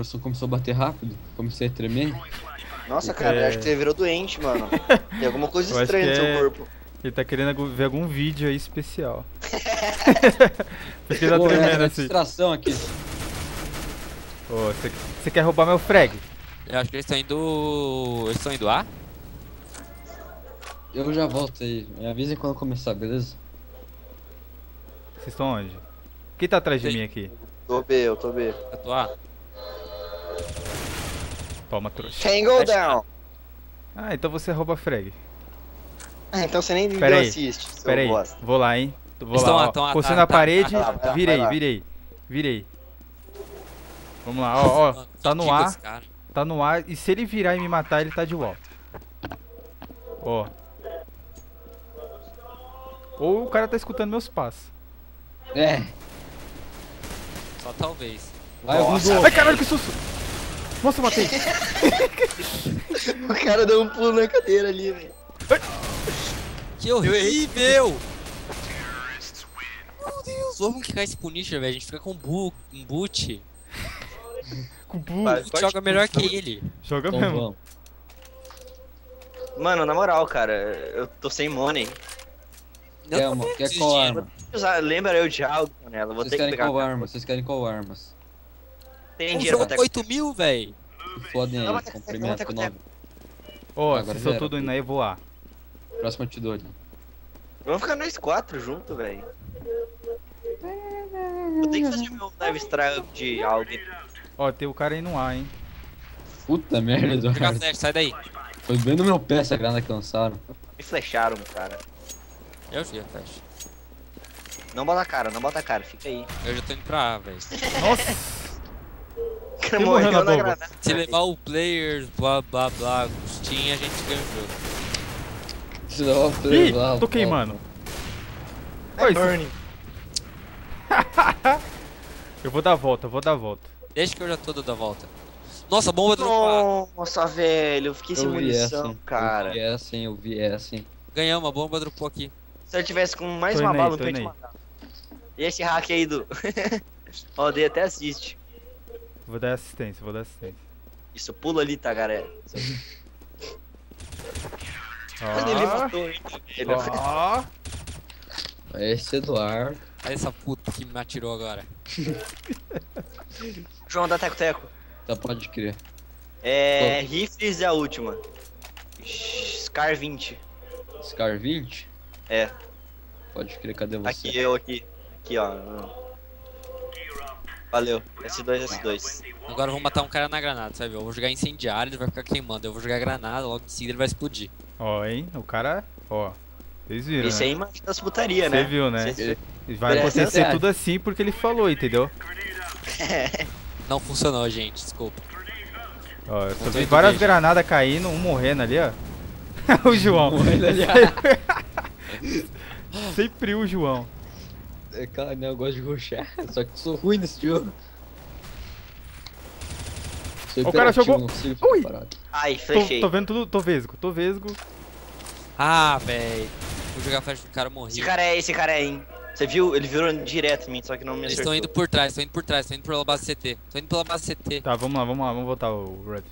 Coração começou a bater rápido. Comecei a tremer. Nossa, cara, É. acho que você virou doente, mano. Tem alguma coisa Eu estranha no seu é- corpo. Ele tá querendo ver algum vídeo aí especial. Por que ele tá Pô, é, tremendo é assim? distração aqui. Ô, você quer roubar meu frag? Eu acho que eles estão indo. Eles estão indo A? Eu já volto aí. Me avisem quando começar, beleza? Vocês estão onde? Quem tá atrás de Tem. mim aqui? Tô B, eu tô B. Eu tô A. Toma, trouxa. Tango down. Ah, então você rouba frag. Ah, então você nem me Pera aí, assiste, seu Pera aí, bosta. vou lá, hein. Vou Estão lá, lá, lá, Encostei tá, na tá, parede, vai lá, virei, virei, virei. Vamos lá, ó, ó. Tá no ar, tá no ar. E se ele virar e me matar, ele tá de wall. Ó. Ou o cara tá escutando meus passos. É. Só talvez. Vai. Ai, caralho, que susto! Nossa, eu matei. O cara deu um pulo na cadeira ali, velho. Que horrível! Meu Deus, vamos quicar esse Punisher, velho. A gente fica com bu um boot. Com bu. Vai. A gente joga melhor que ele. Joga Então mesmo. vamos. Mano, na moral, cara, eu tô sem money. Não vendo quer qual arma? Usar- Lembra eu de algo nela, vou Vocês ter que querem pegar. qual arma? Vocês querem qual armas? Tem Um dinheiro jogo pra com ter 8 mil, velho. Fodem Não, aí, comprimento teco, nove. Ó, Agora vocês já tudo indo aí, lá. Próximo eu te dou ali. Vamos ficar nós quatro junto, velho. Eu tenho que fazer meu live strike de algo. Ó, tem o cara aí no ar, hein. Puta merda, Jogar Eduardo. flash, sai daí. Foi bem no meu pé essa granada que lançaram. Me flecharam, cara. Eu joguei a flash. Não bota a cara, não bota a cara, fica aí. Eu já tô indo pra A, velho. Nossa! O morreu na bomba? granada. Se levar o players, blá blá blá, Steam, a gente ganha o jogo. Se uma play Ih, lá, tô queimando. É Oi, burning. Eu vou dar a volta, eu vou dar a volta. Deixa que eu já tô dando a volta. Nossa, bomba dropar. Nossa, velho, eu fiquei sem Eu essa, munição, cara. Eu vi essa, hein? Eu vi essa, hein? Ganhamos, a bomba dropou aqui. Se eu tivesse com mais Tô uma bala, não ia te matar. E esse hack aí do. Ó, dei até assiste. Vou dar assistência, vou dar assistência. Isso, pula ali, tá, galera? Quando ele matou ainda, velho. ó. Esse Eduardo. Olha essa puta que me atirou agora. João da Teco Teco. Tá, pode crer. É. Rifles é a última. Scar 20. Scar 20? É. Pode crer, cadê você? Aqui, eu aqui. Aqui, ó. Valeu. S2, S2. Agora eu vou matar um cara na granada, sabe? Eu vou jogar incendiário, ele vai ficar queimando. Eu vou jogar granada, logo em seguida ele vai explodir. Ó, hein? O cara, ó. Vocês viram, Esse né? aí manja das putaria, Você né? viu, né? Cê- Vai É, acontecer tudo assim porque ele falou, entendeu? Não funcionou, gente, desculpa. Ó, eu só vi várias beijo. granadas caindo, um morrendo ali, ó. o João. Morrendo ali. Sempre o João. É, Cara, né, eu gosto de rushar, só que sou ruim nesse jogo. Sou O cara jogou- Ui! parado. Ai, Tô, flechei. tô vendo tudo, tô vesgo, tô vesgo. Ah, véi. Vou jogar flash do cara Esse morreu. cara é, esse cara é, hein? Você viu? Ele virou direto em mim, só que não me Eles acertou. estão indo por trás, estão indo por trás, estão indo pela base CT. Tô indo pela base CT. Tá, vamos lá, vamos lá, vamos voltar o Red.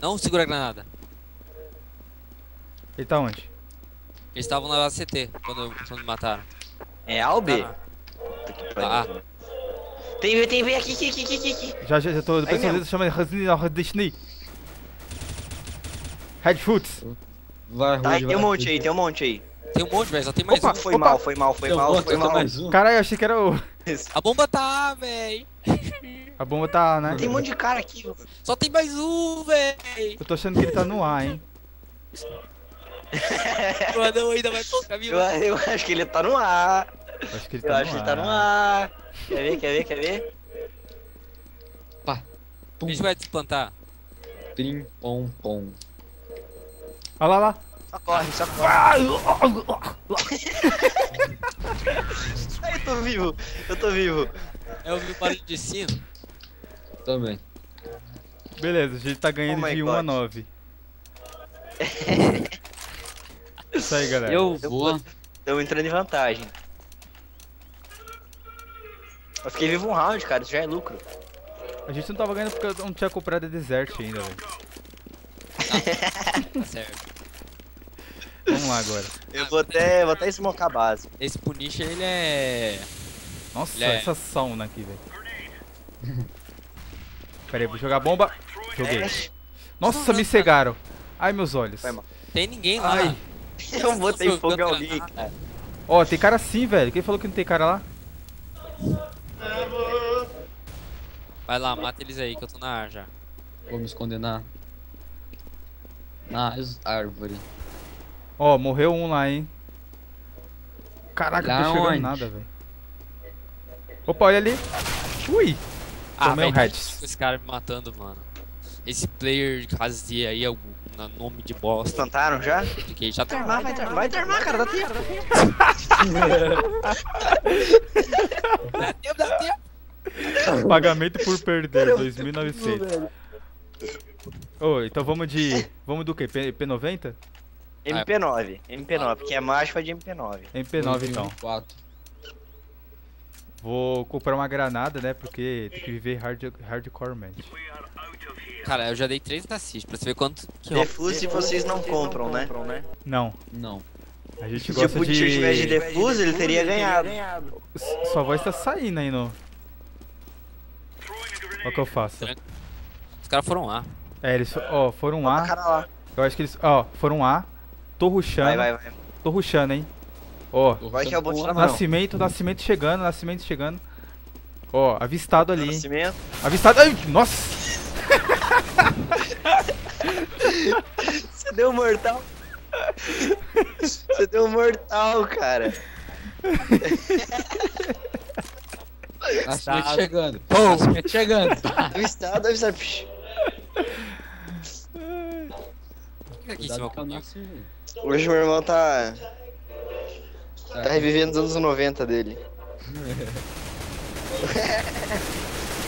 Não segura a granada. Ele tá onde? Eles estavam na base CT quando, quando me mataram. É A ou B? Ah, Puta que Ah. pariu. Tem B, tem B aqui, aqui, aqui, aqui, aqui. Já, já, já tô. Pessoal mesmo. chama de Disney. Headshoots. Vai, Tá, Rude, tem um monte aí, tem um monte aí. tem um monte, velho, só tem mais Opa, um. Foi opa. mal, foi mal, foi Eu mal, foi mal. mais um. Caralho, eu achei que era o. A bomba tá, véi. A bomba tá, né? Tem um monte de cara aqui. Só tem mais um, véi. Eu tô achando que ele tá no ar, hein? O anão ainda vai tocar, viu? Eu, eu acho que ele tá no ar. Eu acho que ele Eu tá acho no que ele tá no ar. Quer ver, quer ver, quer ver? Pá. A gente vai desplantar. Pim, pom, pom. Olha lá, lá. Só corre, só corre. Ai, eu tô vivo, eu tô vivo. Eu ouvi o barulho de sino. Também. Beleza, a gente tá ganhando Oh de 1 a God. 9. Isso aí, galera. Eu Eu vou. Tô entrando em vantagem. Eu fiquei vivo um round, cara, isso já é lucro. A gente não tava ganhando porque eu não tinha comprado a Desert ainda, velho. Tá certo. Vamos lá agora. Eu vou até, vou até smocar a base. Esse Punisher, ele é... Nossa, Ele é- essa sauna aqui, velho. Pera aí, vou jogar bomba. Joguei. É, Nossa, me cegaram. Ai, meus olhos. Mal. Tem ninguém lá. Ai. eu botei fogo em alguém, cara. Ó, tem cara sim, velho. Quem falou que não tem cara lá? Vai lá, mata eles aí que eu tô na ar já. Vou me esconder na. Nas árvores. Ó, morreu um lá, hein. Caraca, Lá não tô enxergando onde? nada, velho. Opa, olha ali. Ui. Ah, Tomei velho, heads. esse cara me matando, mano. Esse player casia aí, é o na- nome de bosta. Plantaram já? Fiquei já tá. Vai terminar, vai terminar, cara. Dá tempo. Dá tempo, dá tempo. Pagamento por perder, 2.900. Ô, então vamos de... Vamos do quê? P- P90? MP9. MP9, porque é macho vai de MP9. MP9 então. 4. Vou comprar uma granada, né? Porque tem que viver hard, hardcore match. Cara, eu já dei 3 assist pra você ver quanto que. Defuse vocês não compram, né? Não, Não. a gente Se o gosta Punisher tivesse de de... defuse, ele teria ganhado. Sua voz tá saindo aí no... Olha o que eu faço. Os caras foram lá. É, eles ó, foram Ó, lá. cara lá. Eu acho que eles... Ó, foram lá. Tô rushando. Vai, vai, vai. Tô rushando, hein. Ó, Vai que é o bot na. Nascimento, Nascimento chegando, Nascimento chegando. Ó, avistado ali. Nascimento. Avistado. Ai, nossa! Você deu um mortal. Você deu um mortal, cara. Nascimento Tá. chegando. Nascimento chegando. Do estado, deve ser. Psh, Fica aqui. Hoje meu irmão tá. Tá revivendo os anos 90 dele.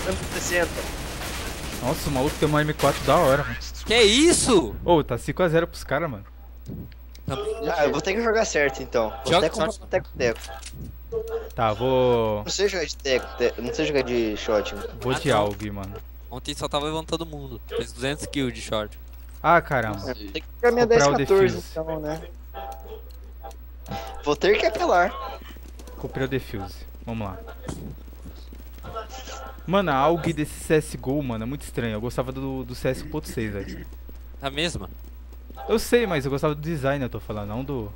Anos 60. Nossa, o maluco tem uma M4 da hora, mano. Que isso? Ô, tá 5x0 pros caras, mano. Ah, eu vou ter que jogar certo então. Vou Joga até comprar um teco-teco. Tá, vou. Não sei jogar de teco, te- não sei jogar de shot. Vou Ah, de. AUG, mano. Ontem só tava levando todo mundo. Fez 200 kills de short. Ah, caramba. Nossa, Tem que jogar minha Comprar o 10-14 defuse. então, né? Vou ter que apelar. Comprei o defuse. Vamos lá. Mano, a AUG desse CSGO, mano, é muito estranho. Eu gostava do, do CS 1.6, velho. A mesma? Eu sei, mas eu gostava do design, eu tô falando, não do.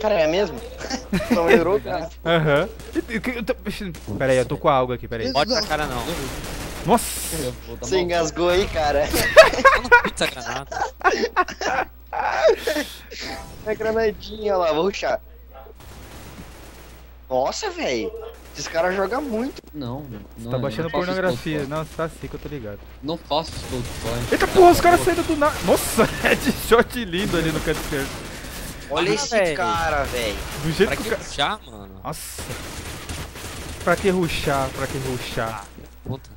Cara, é mesmo? Não melhorou, cara. Aham. Tô- Pera aí, eu tô com a AUG aqui, pera aí. Pode na cara não. Nossa! Você engasgou aí, cara. Pizza granada. É granadinha lá, vou ruxar. Nossa, velho. Esses caras jogam muito. Não, não. Tá baixando pornografia. Não, você tá assim que eu tô ligado. Não faço spot point. Eita porra, os caras saíram do nada. Nossa, headshot lindo ali no canto esquerdo. Olha Ah, esse velho. cara, velho. Do jeito Pra que que o cara. puxar, mano? Nossa. Pra que ruxar? Pra que ruxar? Puta.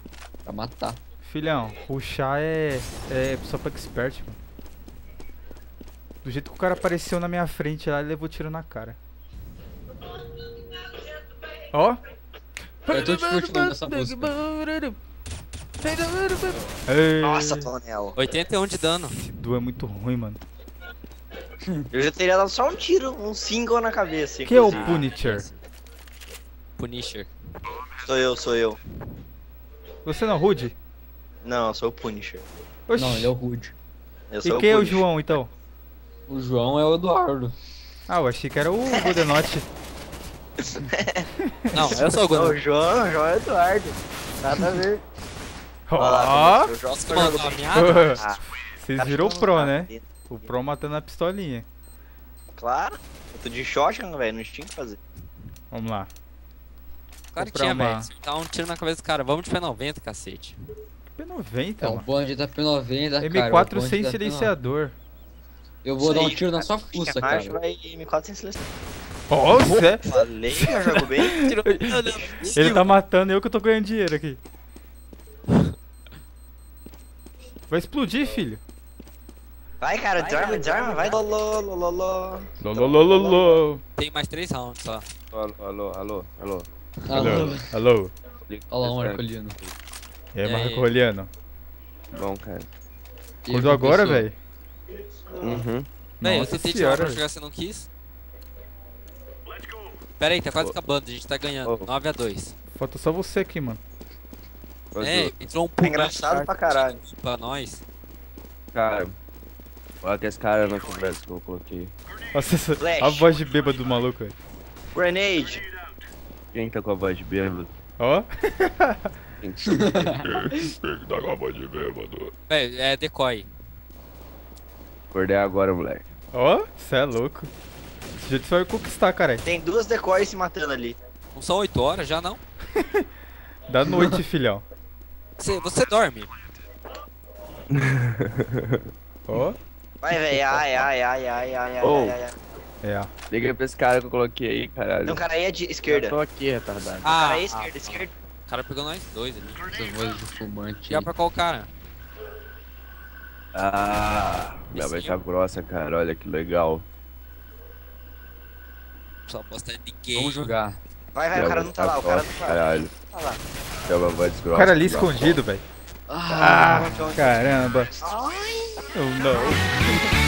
Pra matar. Filhão, ruxar é. É só pra expert, mano. Do jeito que o cara apareceu na minha frente lá, ele levou tiro na cara. Ó. Eu tô te curtindo nessa música. Nossa, Tonelo. 81 de dano. Esse duo é muito ruim, mano. Eu já teria dado só um tiro, um single na cabeça. Quem é o. Punisher? Punisher. Sou eu, sou eu. Você não, Rude? Não, eu sou o Punisher. Oxi. Não, ele é o Rude. Eu sou E quem é o. João, então? O João é o Eduardo. Ah, eu achei que era o Godenote. Não, eu sou o Não, Gono. o João, o João é Eduardo. Nada a ver. Ó. Ah, vocês viram o Pro, tá né? O Pro matando a pistolinha. Claro. Eu tô de shotgun, velho. Não tinha o que fazer. Vamos lá. Claro que tinha, uma- velho. Acertar um tiro na cabeça do cara. Vamos de P90, cacete. P90, É o mano. bonde da P90, cara. o M4 bonde sem da P90. silenciador. Eu vou Isso dar um tiro na cara. sua fuça, cara. vai M4 sem seleção. Ó, Zé. Falei que eu jogo bem. Ele tá matando eu que eu tô ganhando dinheiro aqui. Vai explodir, filho. Vai, cara, desarma, desarma, vai. Lololololô. Tem mais 3 rounds só. Alô, alô, alô, alô. Alô. Alô. Olha lá um arcolino. E aí, E aí? Marcoliano? Bom, cara. Acordou agora, velho? Uhum. Véi, eu tentei senhora, pra jogar, você não quis? Pera aí, tá quase acabando, a gente tá ganhando. Oh. 9x2. Falta só você aqui, mano. É, entrou um É pulo engraçado pra caralho. pra nós. Cara, olha que esse cara não conversa que eu coloquei. Nossa, essa, a voz de bêbado do maluco, velho. Grenade. Quem tá com a voz de bêbado? Ó. Quem tá com a voz de bêbado. Véi, é decoy. Acordei agora, moleque. Ó, cê é louco. Esse jeito você vai conquistar, cara. Tem duas decoys se matando ali. Não são 8 horas já, não? Da noite, filhão. Você, você dorme. Ó. Vai, velho. Ai, ai, ai, ai, ai, ai, Oh. ai, ai, ai. É. Liga pra esse cara que eu coloquei aí, caralho. Tem um cara aí é de Eu esquerda. tô aqui, retardado. Ah, cara aí é esquerda, ah. esquerda. O cara pegou nós dois ali. Essa voz de fumante. Já pra qual cara? Ah, minha aí, tá grossa, cara. Olha que legal. Só posta ninguém. Vamos jogar. Vai, vai, o cara não tá lá, o cara não tá lá. Caralho. Tá lá. Grossa. O cara ali escondido, velho. Ah, Ah, caramba. Oh, não.